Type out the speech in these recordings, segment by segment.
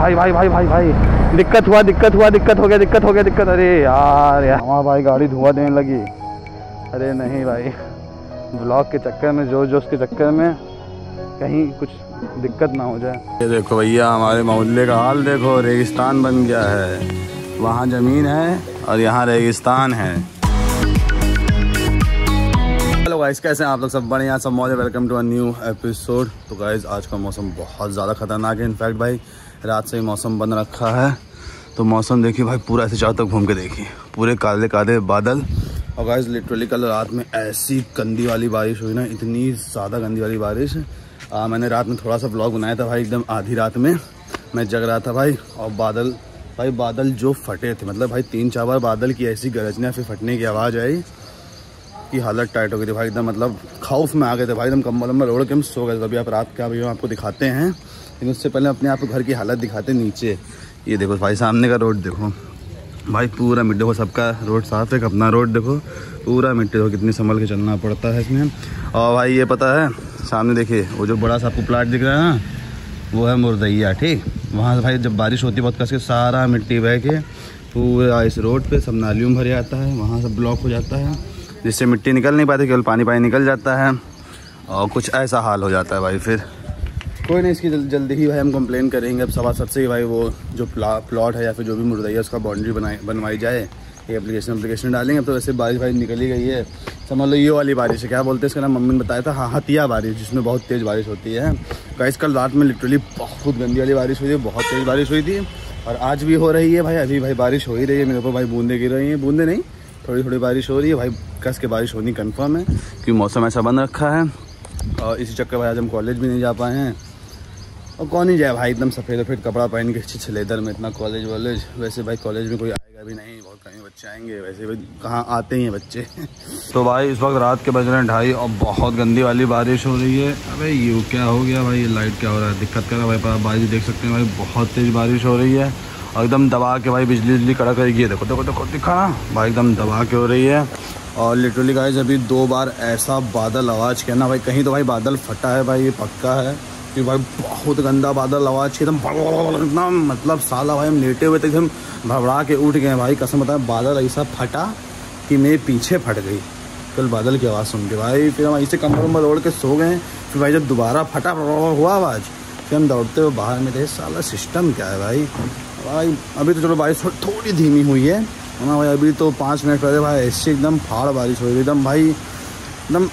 भाई भाई भाई भाई भाई। दिक्कत हुआ दिक्कत हुआ, दिक्कत हो गया, दिक्कत हो गया, दिक्कत। अरे यार यार। हमारा भाई गाड़ी धुआँ देने लगी। अरे नहीं भाई। ब्लॉक के चक्कर में जोश जोश के चक्कर में कहीं कुछ दिक्कत ना हो जाए। ये देखो भैया, हमारे मोहल्ले का हाल देखो। रेगिस्तान बन गया है। वहाँ ज़मीन है और यहाँ रेगिस्तान है। हेलो गाइस, कैसे हैं आप लोग सब? बढ़िया, सब मौजे। Welcome to a new episode. तो गाइस, आज का मौसम बहुत ज़्यादा खतरनाक है इनफैक्ट भाई। रात से ही मौसम बन रखा है। तो मौसम देखिए भाई पूरा ऐसे चारों तक घूम के देखिए। पूरे काले काले बादल। और गाइस लिटरली कल रात में ऐसी गंदी वाली बारिश हुई ना इतनी ज़्यादा गंदी वाली बारिश। आ, मैंने रात में थोड़ा सा ब्लॉग बनाया था भाई एकदम आधी रात में। मैं जग रहा था भाई और बादल भाई बादल जो फटे थे मतलब भाई तीन चार बार बादल की ऐसी गरजने फिर फटने की आवाज़ आई कि हालत टाइट हो गई थी भाई एकदम मतलब खौफ में आ गए थे भाई एकदम कम्बल में रोड के हम सो गए थे। अभी आप रात का अभी हम आपको दिखाते हैं। लेकिन उससे पहले अपने आप को घर की हालत दिखाते नीचे। ये देखो भाई, सामने का रोड देखो। भाई, पूरा मिट्टी, देखो सबका रोड साफ़ है अपना रोड देखो। पूरा मिट्टी, देखो कितनी संभल के चलना पड़ता है इसमें। और भाई, ये पता है, सामने देखिए, वो जो बड़ा सा आपको प्लाट दिख रहा है ना, वो है मुरदैया, ठीक? वहाँ से भाई, जब बारिश होती है, बहुत कस के सारा मिट्टी बह के पूरा इस रोड पे सब नालियों भर जाता है। वहाँ सब ब्लॉक हो जाता है, जिससे मिट्टी निकल नहीं पाती, केवल पानी पानी निकल जाता है। और कुछ ऐसा हाल हो जाता है भाई, फिर। कोई नहीं इसकी जल, जल्दी ही भाई हम कंप्लेन करेंगे। अब सवा सबसे ही भाई वो जो प्ला, प्लॉट है या फिर जो भी मुर्दैया उसका बाउंड्री बनाई बनवाई जाए ये एप्लीकेशन एप्लीकेशन डालेंगे। अब तो वैसे बारिश भाई निकल ही गई है। समझ लो ये वाली बारिश है। क्या बोलते हैं इसका नाम? मम्मी ने बताया था हाँ हतिया बारिश जिसमें बहुत तेज़ बारिश होती है। गाइस कल रात में लिटरली बहुत गंदी वाली बारिश हुई थी बहुत तेज़ बारिश हुई थी। और आज भी हो रही है भाई अभी भाई बारिश हो ही रही है। मेरे ऊपर भाई बूंदे गिर रही हैं। बूंदे नहीं थोड़ी थोड़ी बारिश हो रही है। भाई कस के बारिश होनी कन्फर्म है क्योंकि मौसम ऐसा बन रखा है। और इसी चक्कर भाई आज हम कॉलेज भी नहीं जा पाए हैं। और कौन ही जाए भाई, एकदम सफ़ेद सफ़ेद कपड़ा पहन के अच्छे लेदर में, इतना कॉलेज वॉलेज। वैसे भाई कॉलेज में कोई आएगा भी नहीं, बहुत कहीं बच्चे आएँगे। वैसे भाई कहाँ आते ही हैं बच्चे। तो भाई, इस वक्त रात के बज रहे हैं ढाई और बहुत गंदी वाली बारिश हो रही है। अबे, यू क्या हो गया भाई? ये लाइट क्या हो रहा है? दिक्कत कर रहा है भाई बारिश देख सकते हैं भाई, बहुत तेज़ बारिश हो रही है। और एकदम दबा के भाई बिजली बिजली कड़क है। देखो देखो देखो, दिखा। भाई, एकदम दबा के हो रही है। और लिटरली गाइज़ अभी दो बार ऐसा बादल आवाज़ किया ना भाई, कहीं तो भाई बादल फटा है भाई, ये पक्का है। कि भाई बहुत गंदा बादल, आवाज़ एकदम एकदम मतलब साला भाई हम लेटे हुए थे एकदम भबड़ा के उठ गए भाई कसम बताया बादल ऐसा फटा कि मेरे पीछे फट गई। कल बादल की आवाज़ सुन के। भाई फिर हम ऐसे कमर उम्बर ओढ़ के सो गए। फिर भाई जब दोबारा फटा हुआ आवाज़, फिर हम दौड़ते हुए बाहर में थे। साला सिस्टम क्या है भाई? भाई, अभी तो चलो बारिश थोड़ी धीमी हुई है। ना भाई, अभी तो पाँच मिनट पहले भाई ऐसे एकदम फाड़ बारिश हुई एकदम भाई, एकदम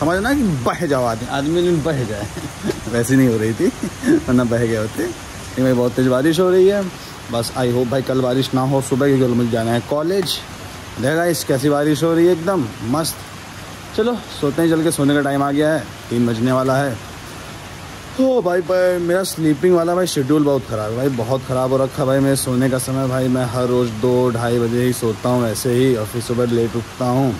समझ ना कि बह जाओ आदमी। आदमी बह जाए। वैसी नहीं हो रही थी वरना बह गए होते। लेकिन भाई बहुत तेज़ बारिश हो रही है। बस आई होप भाई कल बारिश ना हो सुबह क्योंकि मुझे जाना है कॉलेज देखा इस कैसी बारिश हो रही है एकदम मस्त। चलो सोते ही चल के सोने का टाइम आ गया है। तीन बजने वाला है। तो भाई भाई मेरा स्लीपिंग वाला भाई शेड्यूल बहुत ख़राब है भाई बहुत ख़राब हो रखा भाई मेरे सोने का समय। भाई मैं हर रोज़ दो ढाई बजे ही सोता हूँ ऐसे ही और फिर सुबह लेट उठता हूँ।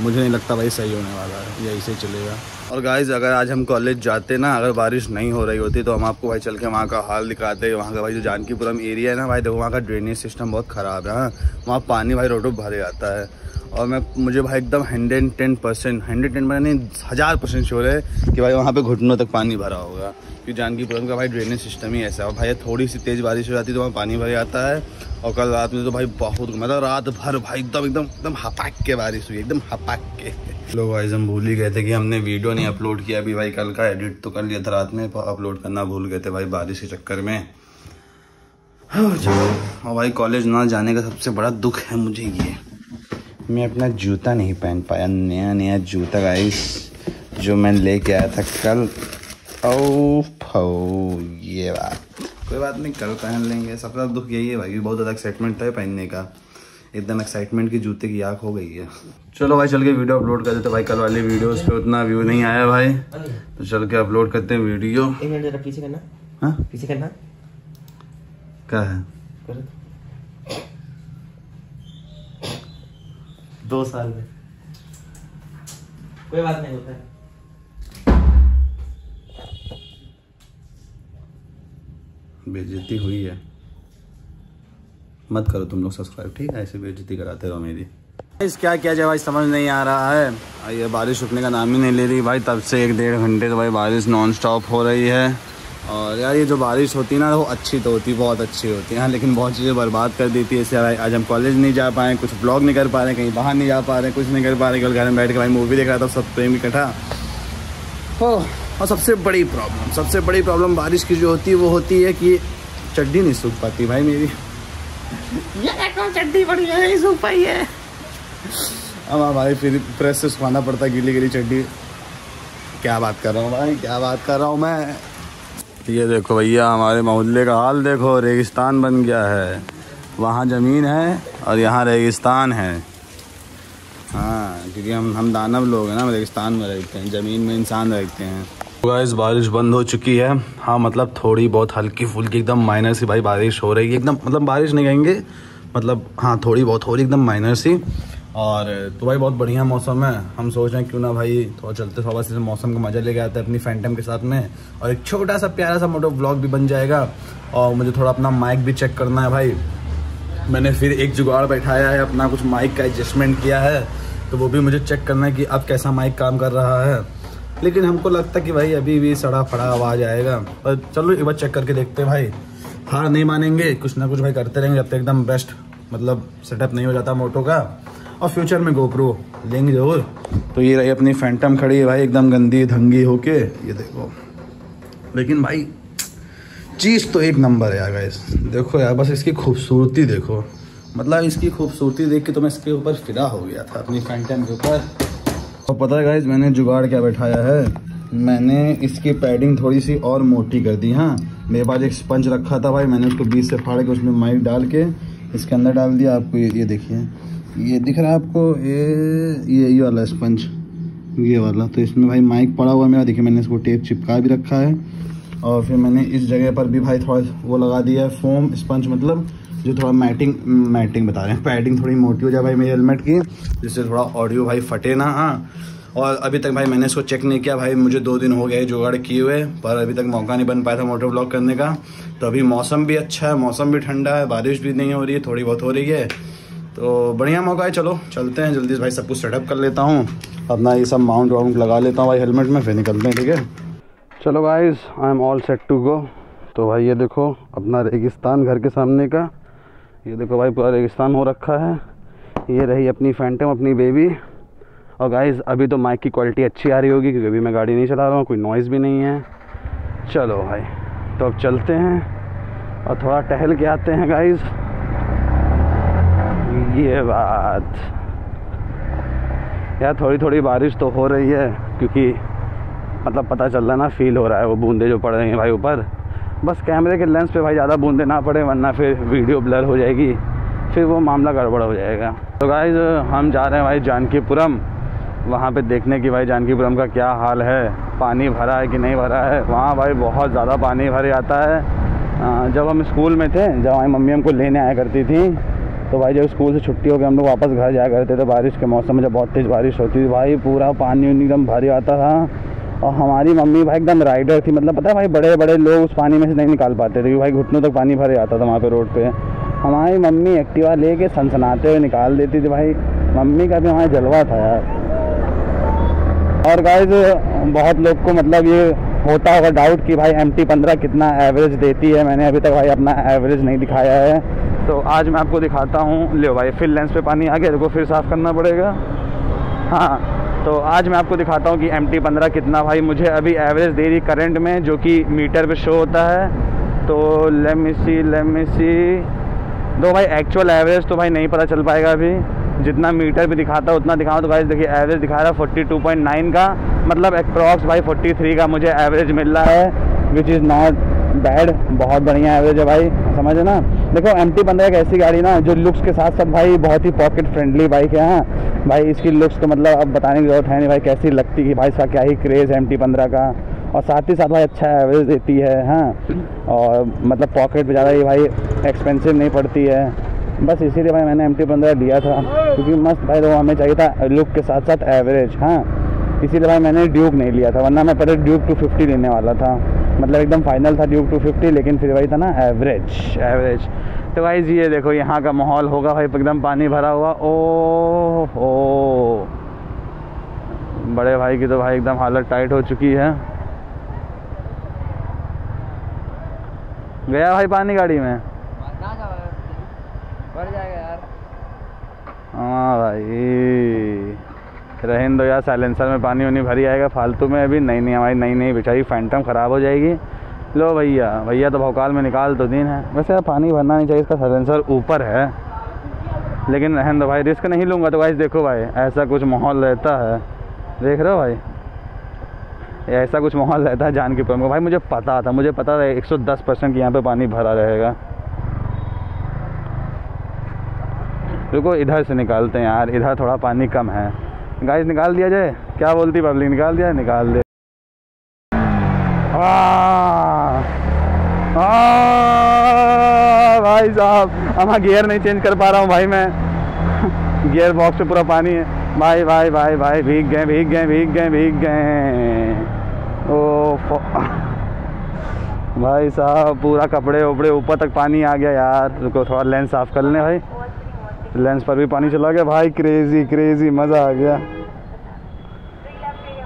मुझे नहीं लगता भाई सही होने वाला है, यही से चलेगा। और गाइज़ अगर आज हम कॉलेज जाते ना, अगर बारिश नहीं हो रही होती तो हम आपको भाई चल के वहाँ का हाल दिखाते, वहाँ का भाई जो जानकीपुरम एरिया है ना भाई, देखो वहाँ का ड्रेनेज सिस्टम बहुत ख़राब है हाँ। वहाँ पानी भाई रोडों भरे जाता है। और मैं, मुझे भाई एकदम hundred ten percent hundred ten percent नहीं, हज़ार परसेंट श्योर है कि भाई वहाँ पे घुटनों तक पानी भरा होगा। क्योंकि जानकीपुरम का भाई ड्रेनेज सिस्टम ही ऐसा है। और भाई थोड़ी सी तेज़ बारिश हो जाती है तो वहाँ पानी भर जाता है। और कल रात में तो भाई बहुत मतलब रात भर भाई एकदम एकदम एकदम हपाक के बारिश हुई, एकदम हपाक के। लोग भाई हम भूल ही गए थे कि हमने वीडियो नहीं अपलोड किया अभी भाई, कल का एडिट तो कर लिया था रात में अपलोड करना भूल गए थे भाई बारिश के चक्कर में। और भाई कॉलेज ना जाने का सबसे बड़ा दुख है मुझे ये। मैं अपना जूता नहीं पहन पाया नया नया जूता गाइस जो मैं लेके आया था कल। ओ फो ये बात। कोई बात नहीं कल पहन लेंगे। सबसे ज़्यादा दुख यही है भाई बहुत ज़्यादा एक्साइटमेंट था पहनने का। एकदम एक्साइटमेंट की जूते की आँख हो गई है। चलो भाई चल के वीडियो अपलोड कर देते भाई कल वाली वीडियोस पे उतना व्यू नहीं आया भाई। तो चल के अपलोड करते हैं वीडियो एक मिनट जरा पीछे करना। हाँ? पीछे करना। क्या है? दो साल में। कोई बात नहीं होता है। बेइज्जती हुई है। मत करो तुम लोग सब्सक्राइब ठीक है? ऐसे बेजती कराते रहो मेरी। इस क्या किया जाए भाई, समझ नहीं आ रहा है। ये बारिश रुकने का नाम ही नहीं ले रही। भाई, तब से एक डेढ़ घंटे तो भाई बारिश नॉन स्टॉप हो रही है। और यार, ये जो बारिश होती है ना, वो अच्छी तो होती, बहुत अच्छी होती है। हाँ लेकिन बहुत चीज़ें बर्बाद कर देती है जैसे आज हम कॉलेज नहीं जा पाए, कुछ ब्लॉग नहीं कर पा रहे, कहीं बाहर नहीं जा पा रहे, कुछ नहीं कर पा रहे, कल घर में बैठ के भाई मूवी देख रहा था, सब प्रेम इकट्ठा। हो और सबसे बड़ी प्रॉब्लम सबसे बड़ी प्रॉब्लम बारिश की जो होती है वो होती है कि चड्डी नहीं सूख पाती भाई मेरी। ये चड्डी बढ़िया नहीं सूख पाई है। अब हाँ भाई फिर प्रेस से सुखाना पड़ता है गीली गीली चड्डी। क्या बात कर रहा हूँ भाई क्या बात कर रहा हूँ मैं। ये देखो भैया हमारे मोहल्ले का हाल देखो रेगिस्तान बन गया है। वहाँ ज़मीन है और यहाँ रेगिस्तान है। हाँ क्योंकि हम हम दानव लोग हैं ना रेगिस्तान में रहते हैं ज़मीन में इंसान रहते हैं। गाइस, बारिश बंद हो चुकी है। हाँ मतलब थोड़ी बहुत हल्की फुल्की, एकदम माइनर सी भाई बारिश हो रही है। एकदम मतलब बारिश नहीं कहेंगे मतलब हाँ थोड़ी बहुत हो रही एकदम माइनर सी। और तो भाई, बहुत बढ़िया मौसम है। हम सोच रहे हैं, क्यों ना भाई, थोड़ा चलते थोड़ा से मौसम का मज़ा लेके आते हैं अपनी फैंटम के साथ में। और एक छोटा सा प्यारा सा मोटो ब्लॉग भी बन जाएगा। और मुझे थोड़ा अपना माइक भी चेक करना है भाई। मैंने फिर एक जुगाड़ बैठाया है, अपना कुछ माइक का एडजस्टमेंट किया है। तो वो भी मुझे चेक करना है कि अब कैसा माइक काम कर रहा है। लेकिन हमको लगता कि भाई अभी भी सड़ा फड़ा आवाज़ आएगा। पर चलो एक बार चेक करके देखते हैं भाई। हार नहीं मानेंगे, कुछ ना कुछ भाई करते रहेंगे जब तक एकदम बेस्ट मतलब सेटअप नहीं हो जाता मोटो का। और फ्यूचर में गोप्रो लेंगे ज़रूर। तो ये रही अपनी फैंटम खड़ी है भाई, एकदम गंदी, धंगी होके। ये देखो। लेकिन भाई, चीज़ तो एक नंबर है यार गाइस देखो यार, बस इसकी खूबसूरती देखो। मतलब इसकी खूबसूरती देख के तो मैं इसके ऊपर फिदा हो गया था, अपनी फैंटम के ऊपर। तो पता है गाइस मैंने जुगाड़ क्या बैठाया है? मैंने इसकी पैडिंग थोड़ी सी और मोटी कर दी हाँ। मेरे पास एक स्पंज रखा था भाई मैंने उसको बीच से फाड़ के उसमें माइक डाल के इसके अंदर डाल दिया। आपको ये, ये देखिए। ये दिख रहा है आपको? ये ये ये वाला स्पंज ये वाला। तो इसमें भाई माइक पड़ा हुआ मेरा। देखिए मैंने इसको टेप चिपका भी रखा है। और फिर मैंने इस जगह पर भी भाई थोड़ा वो लगा दिया है। फोम स्पंज मतलब जो थोड़ा मैटिंग मैटिंग बता रहे हैं, पैडिंग थोड़ी मोटी हो जाए भाई मेरे हेलमेट की, जिससे थोड़ा ऑडियो भाई फटे ना हाँ। और अभी तक भाई मैंने इसको चेक नहीं किया भाई, मुझे दो दिन हो गए जुगाड़ किए हुए, पर अभी तक मौका नहीं बन पाया था मोटर ब्लॉक करने का। तो अभी मौसम भी अच्छा है, मौसम भी ठंडा है, बारिश भी नहीं हो रही है, थोड़ी बहुत हो रही है। तो बढ़िया मौका है, चलो, चलते हैं, जल्दी भाई सब कुछ सेटअप कर लेता हूँ। अपना ये सब माउंट वाउंट लगा लेता हूँ भाई हेलमेट में, फिर निकलते हैं, ठीक है? चलो भाई I am all set to go तो भाई ये देखो, अपना रेगिस्तान घर के सामने का ये देखो भाई, पूरा रेगिस्तान हो रखा है। ये रही अपनी फैंटम अपनी बेबी और गाइज़ अभी तो माइक की क्वालिटी अच्छी आ रही होगी, क्योंकि अभी मैं गाड़ी नहीं चला रहा हूँ, कोई नॉइज़ भी नहीं है। चलो भाई तो अब चलते हैं और थोड़ा टहल के आते हैं गाइज़ ये बात। यार थोड़ी थोड़ी बारिश तो हो रही है, क्योंकि मतलब पता चल रहा है ना फील हो रहा है वो बूंदे जो पड़ रही हैं भाई ऊपर। बस कैमरे के लेंस पे भाई ज़्यादा बूंदे ना पड़े, वरना फिर वीडियो ब्लर हो जाएगी, फिर वो मामला गड़बड़ हो जाएगा। तो गाइज़ हम जा रहे हैं भाई जानकीपुरम। वहाँ पे देखने की भाई जानकीपुरम का क्या हाल है? पानी भरा है कि नहीं भरा है? वहाँ भाई बहुत ज़्यादा पानी भर जाता है। जब हम स्कूल में थे, जब हमारी मम्मी हमको लेने आया करती थी तो भाई जब स्कूल से छुट्टी हो गई हम लोग वापस घर जाया करते थे बारिश के मौसम में, जब बहुत तेज़ बारिश होती थी, भाई पूरा पानी एकदम भारी आता था। और हमारी मम्मी भाई एकदम राइडर थी मतलब पता है भाई बड़े बड़े लोग उस पानी में से नहीं निकाल पाते थे भाई घुटनों तक पानी भर जाता था वहाँ पे रोड पे। हमारी मम्मी एक्टिवा लेके सनसनाते हुए निकाल देती थी भाई। मम्मी का भी हमारा जलवा था यार। और गाइज़ बहुत लोग को मतलब ये होता होगा डाउट कि भाई एम टी पंद्रह कितना एवरेज देती है। मैंने अभी तक भाई अपना एवरेज नहीं दिखाया है। तो आज मैं आपको दिखाता हूँ। ले भाई फिर लेंस पे पानी आ गया, देखो फिर साफ़ करना पड़ेगा। हाँ। तो आज मैं आपको दिखाता हूँ कि एम टी पंद्रह कितना, भाई मुझे अभी एवरेज दे रही करंट में, जो कि मीटर पे शो होता है। तो लेमिसी लेमिसी दो भाई एक्चुअल एवरेज तो भाई नहीं पता चल पाएगा अभी। जितना मीटर भी दिखाता है, उतना दिखाऊँ। तो भाई देखिए एवरेज दिखा रहा है फोर्टी टू पॉइंट नाइन का। मतलब अप्रॉक्स भाई फोर्टी थ्री का मुझे एवरेज मिल रहा है विच इज़ नॉट बैड, बहुत बढ़िया एवरेज है भाई, समझे ना? देखो एम टी पंद्रह एक ऐसी गाड़ी ना, जो लुक्स के साथ साथ भाई बहुत ही पॉकेट फ्रेंडली बाइक है हाँ। भाई, इसकी लुक्स तो मतलब अब बताने की ज़रूरत है नहीं भाई, कैसी लगती है भाई इसका क्या ही क्रेज़ है एम टी पंद्रह का। और साथ ही साथ भाई अच्छा एवरेज देती है हाँ। और मतलब पॉकेट पर ज़्यादा ही भाई एक्सपेंसिव नहीं पड़ती है। बस इसीलिए भाई मैंने एम टी पंद्रह लिया था, क्योंकि मस्त भाई तो हमें चाहिए था लुक के साथ साथ एवरेज हाँ। इसीलिए भाई मैंने ड्यूक नहीं लिया था, वरना मैं पहले ड्यूक टू फिफ्टी लेने वाला था। मतलब एकदम फाइनल था टू फिफ्टी लेकिन फिर वही था ना एवरेज एवरेज तो भाई जी ये देखो यहाँ का माहौल होगा भाई एकदम पानी भरा हुआ। ओ हो बड़े भाई की तो भाई एकदम हालत टाइट हो चुकी है। गया भाई पानी गाड़ी में? ना जाओ यार, बढ़ जाएगा यार। हाँ भाई। रहने दो यार साइलेंसर में पानी वानी भरी आएगा, फालतू में अभी नई नई हमारी नई नई बेचारी फैंटम ख़राब हो जाएगी। लो भैया भैया तो भौकाल में निकाल तो दिन है। वैसे यार पानी भरना नहीं चाहिए, इसका साइलेंसर ऊपर है। लेकिन रहने दो भाई रिस्क नहीं लूँगा तो भाई देखो भाई, ऐसा कुछ माहौल रहता है। देख रहे हो भाई? ऐसा कुछ माहौल रहता है जान के प्रमुख भाई मुझे पता था, मुझे पता था 110 परसेंट यहाँ पर पानी भरा रहेगा। रुको, इधर से निकालते हैं यार, इधर थोड़ा पानी कम है। गाइस निकाल दिया जाए। क्या बोलती पब्लिक निकाल दिया, निकाल दे। भाई साहब हम गियर नहीं चेंज कर पा रहा हूँ भाई मैं। गियर बॉक्स में पूरा पानी है। भाई भाई भाई भाई, भीग गए भीग गए भीग गए भीग गए। ओ भाई साहब, पूरा कपड़े उपड़े ऊपर तक पानी आ गया यार। रुको, थोड़ा लेंस साफ़ कर लें भाई। लेंस पर भी पानी चला गया। भाई क्रेजी क्रेजी मज़ा आ गया।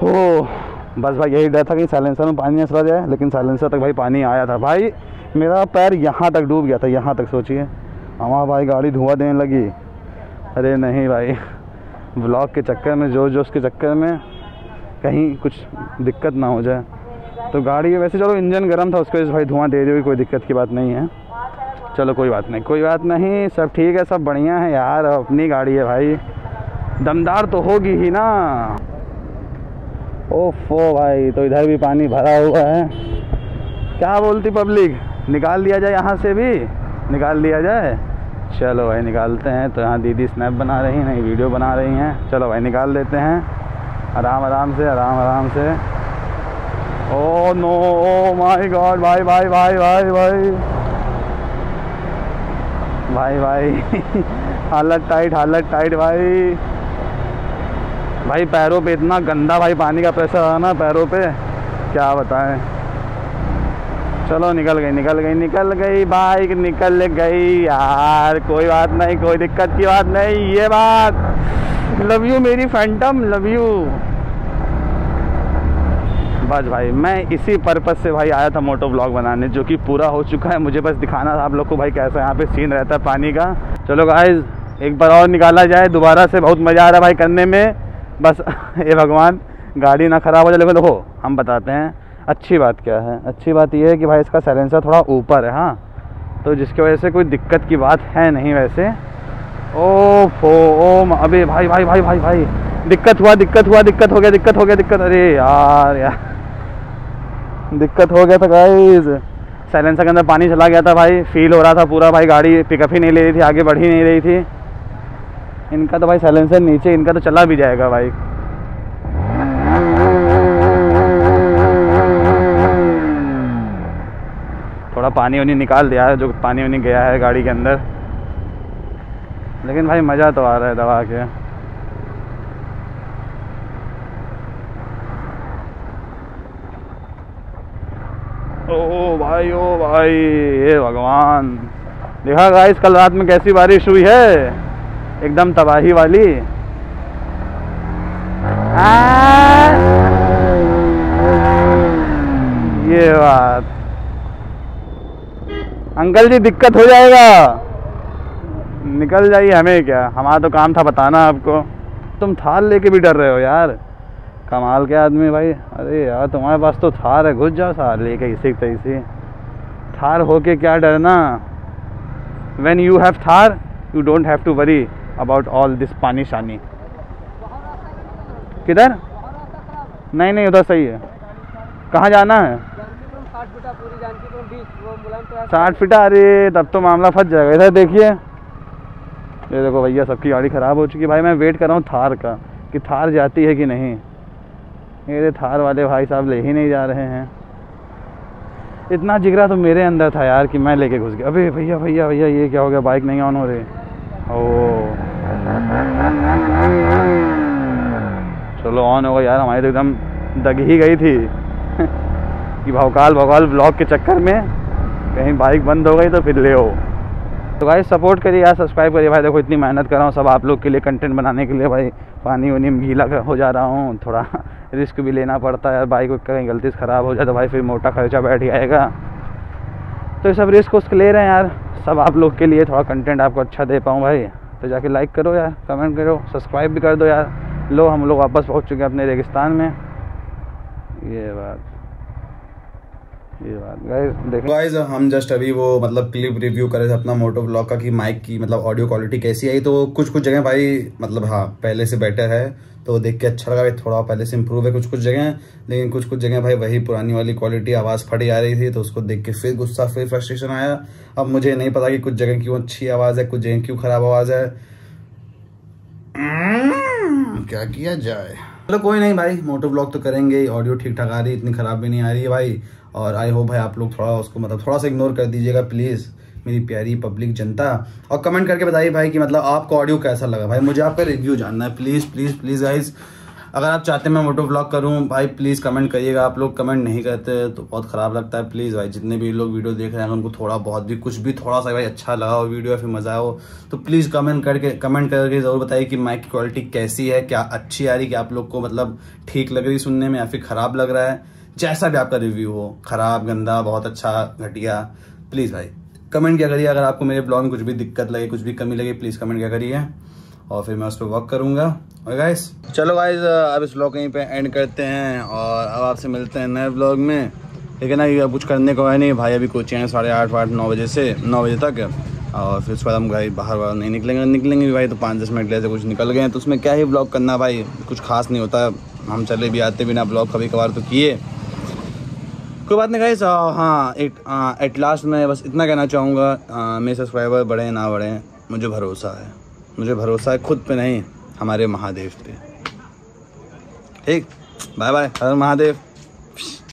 ओ, बस भाई, यही डर था कि साइलेंसर में पानी ना चला जाए, लेकिन साइलेंसर तक भाई पानी आया था। भाई, मेरा पैर यहाँ तक डूब गया था, यहाँ तक, सोचिए। हमारा भाई, गाड़ी धुआँ देने लगी। अरे नहीं भाई ब्लॉक के चक्कर में जोश जोश के चक्कर में कहीं कुछ दिक्कत ना हो जाए। तो गाड़ी वैसे चलो इंजन गर्म था, उसकी वजह से भाई धुआँ दे रही कोई दिक्कत की बात नहीं है। चलो कोई बात नहीं, कोई बात नहीं, सब ठीक है, सब बढ़िया है यार अपनी गाड़ी है भाई। दमदार तो होगी ही ना। ओफो भाई तो इधर भी पानी भरा हुआ है। क्या बोलती पब्लिक, निकाल दिया जाए यहाँ से भी? निकाल दिया जाए? चलो भाई, निकालते हैं तो यहाँ दीदी स्नैप बना रही हैं नहीं वीडियो बना रही हैं। चलो भाई, निकाल देते हैं। आराम आराम से, आराम आराम से। Oh no oh my God भाई भाई भाई भाई भाई भाई। भाई भाई। हालत टाइट हालत टाइट भाई। भाई, पैरों पे इतना गंदा भाई पानी का प्रेशर आ ना पैरों पे। क्या बताएँ। चलो, निकल गई निकल गई निकल गई बाइक निकल गई। यार, कोई बात नहीं, कोई दिक्कत की बात नहीं, ये बात। लव यू मेरी फैंटम लव यू बस भाई। मैं इसी पर्पज से भाई आया था मोटो ब्लॉग बनाने, जो कि पूरा हो चुका है। मुझे बस दिखाना था आप लोग को भाई कैसा यहाँ पे सीन रहता है पानी का। चलो गाइज़ एक बार और निकाला जाए। दोबारा से बहुत मज़ा आ रहा है भाई करने में। बस ये भगवान, गाड़ी ना ख़राब हो जाए। लेकिन देखो, हम बताते हैं, अच्छी बात क्या है? अच्छी बात ये है कि भाई इसका सैलेंसर थोड़ा ऊपर है हाँ। तो जिसकी वजह से कोई दिक्कत की बात है नहीं वैसे। ओ फो ओ म- अबे भाई भाई भाई भाई भाई। दिक्कत हुआ दिक्कत हुआ, दिक्कत हो गया, दिक्कत हो गया, दिक्कत। अरे यार यार। दिक्कत हो गया था गाइस साइलेंसर के अंदर पानी चला गया था भाई। फील हो रहा था पूरा भाई, गाड़ी पिकअप ही नहीं ले रही थी, आगे बढ़ ही नहीं रही थी। इनका तो भाई साइलेंसर नीचे, इनका तो चला भी जाएगा भाई। थोड़ा पानी वानी निकाल दिया है, जो पानी वानी गया है गाड़ी के अंदर। लेकिन भाई मज़ा तो आ रहा है दवा के ओ भाई ओ भाई, हे भगवान। देखा गाइस कल रात में कैसी बारिश हुई है? एकदम तबाही वाली। ये बात। अंकल जी, दिक्कत हो जाएगा। निकल जाइए हमें क्या? हमारा तो काम था बताना आपको। तुम थार लेके भी डर रहे हो यार। कमाल के आदमी भाई। अरे यार, तुम्हारे पास तो थार है। घुस जाओ सार लेके, इसी तैसी थार होके क्या डरना? When you have Thar you don't have to worry about all this पानी शानी किधर? नहीं नहीं, उधर सही है। कहाँ जाना है? साठ फीटा? अरे, तब तो मामला फंस जाएगा। इधर देखिए। ये देखो भैया, सबकी गाड़ी ख़राब हो चुकी है। भाई, मैं वेट कर रहा हूँ थार का, कि थार जाती है कि नहीं। मेरे थार वाले भाई साहब ले ही नहीं जा रहे हैं। इतना जिगरा तो मेरे अंदर था यार कि मैं लेके घुस गया। अबे भैया भैया भैया, ये क्या हो गया? बाइक नहीं ऑन हो रही। ओ। चलो ऑन हो गया यार, हमारी तो एकदम दग ही गई थी। कि भौकाल भौकाल ब्लॉक के चक्कर में कहीं बाइक बंद हो गई तो फिर ले हो तो भाई सपोर्ट करिए यार सब्सक्राइब करिए। भाई देखो, इतनी मेहनत कर रहा हूँ, सब आप लोग के लिए कंटेंट बनाने के लिए भाई। पानी वानी में गीला हो जा रहा हूँ, थोड़ा रिस्क भी लेना पड़ता है यार। बाइक कहीं गलती से ख़राब हो जाए तो भाई फिर मोटा खर्चा बैठ जाएगा। तो ये सब रिस्क उसके ले रहे हैं यार। सब आप लोग के लिए थोड़ा कंटेंट आपको अच्छा दे पाऊँ भाई। तो जाके लाइक करो यार कमेंट करो सब्सक्राइब भी कर दो यार। लो, हम लोग वापस पहुँच चुके हैं अपने रेगिस्तान में। ये बात। ये बात। गाइस देखो। गाइस हम जस्ट अभी वो मतलब क्लिप रिव्यू करे थे अपना मोटो ब्लॉग का कि माइक की मतलब ऑडियो क्वालिटी कैसी आई। तो कुछ कुछ जगह भाई मतलब हाँ पहले से बेटर है। तो देख के अच्छा लगा थोड़ा पहले से इम्प्रूव है कुछ कुछ जगह। लेकिन कुछ कुछ जगह भाई वही पुरानी वाली क्वालिटी आवाज़ फटी आ रही थी तो उसको देख के फिर गुस्सा फिर फ्रस्ट्रेशन आया। अब मुझे नहीं पता कि कुछ जगह क्यों अच्छी आवाज़ है कुछ जगह क्यों खराब आवाज़ है। क्या किया जाए? चलो कोई नहीं भाई मोटो ब्लॉग तो करेंगे ऑडियो ठीक ठाक आ रही इतनी खराब भी नहीं आ रही है भाई। और आई होप भाई आप लोग थोड़ा उसको मतलब थोड़ा सा इग्नोर कर दीजिएगा प्लीज़ मेरी प्यारी पब्लिक जनता। और कमेंट करके बताइए भाई कि मतलब आपको ऑडियो कैसा लगा? भाई मुझे आपका रिव्यू जानना है प्लीज़ प्लीज़ प्लीज़ गाइज़ अगर आप चाहते हैं मैं मोटो ब्लॉग करूँ, भाई प्लीज़ कमेंट करिएगा। आप लोग कमेंट नहीं करते तो बहुत ख़राब लगता है प्लीज़ भाई। जितने भी लोग वीडियो देख रहे हैं, उनको थोड़ा बहुत भी, कुछ भी थोड़ा सा भाई अच्छा लगा हो वीडियो या फिर मज़ा हो तो प्लीज़ कमेंट करके कमेंट करके ज़रूर बताइए कि माइक की क्वालिटी कैसी है, क्या अच्छी आ रही कि आप लोग को मतलब ठीक लग रही सुनने में या फिर ख़राब लग रहा है। जैसा भी आपका रिव्यू हो, ख़राब, गंदा, बहुत अच्छा घटिया प्लीज़ भाई कमेंट क्या करिए। अगर आपको मेरे ब्लॉग में कुछ भी दिक्कत लगे, कुछ भी कमी लगे प्लीज़ कमेंट क्या करिए। और फिर मैं उस पर वर्क करूँगा। और गाइस चलो गाइस अब इस ब्लॉग यहीं पे एंड करते हैं। और अब आपसे मिलते हैं नए ब्लॉग में। लेकिन ना ये कुछ करने को है नहीं। भाई अभी कोचिंग है साढ़े आठ आठ, नौ बजे से, नौ बजे तक। और फिर उसके बाद हम भाई बाहर बाहर नहीं निकलेंगे। निकलेंगे भी भाई तो पाँच दस मिनट ले कुछ निकल गए तो उसमें क्या ही ब्लॉग करना भाई? कुछ खास नहीं होता। हम चले भी आते बिना ब्लॉग कभी कभार तो किए। कोई बाद नहीं गाइस हाँ एट एट लास्ट मैं बस इतना कहना चाहूँगा मेरे सब्सक्राइबर बढ़े ना बढ़े, मुझे भरोसा है। मुझे भरोसा है खुद पे नहीं, हमारे महादेव पे। ठीक? बाय बाय हर महादेव।